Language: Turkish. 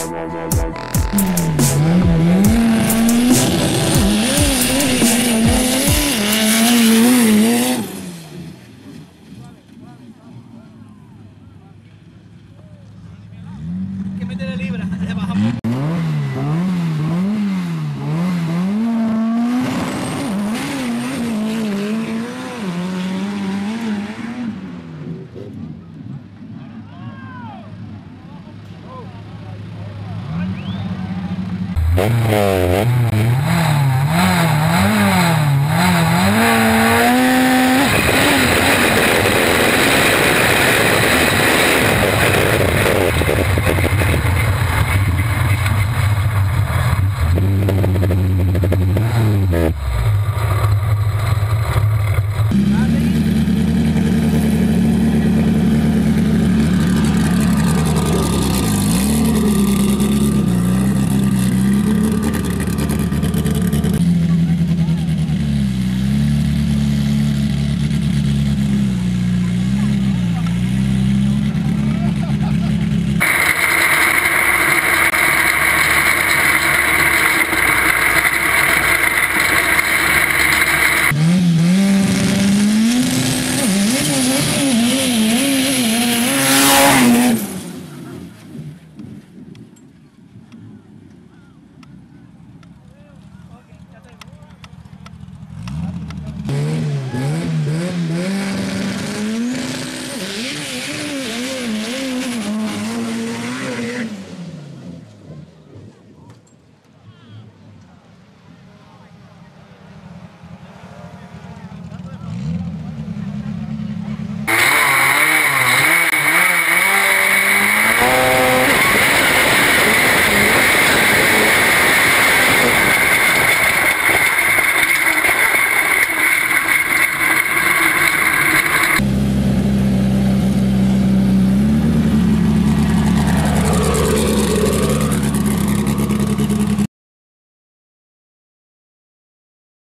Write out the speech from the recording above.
que meterle libra, le bajamos. Mm-hmm.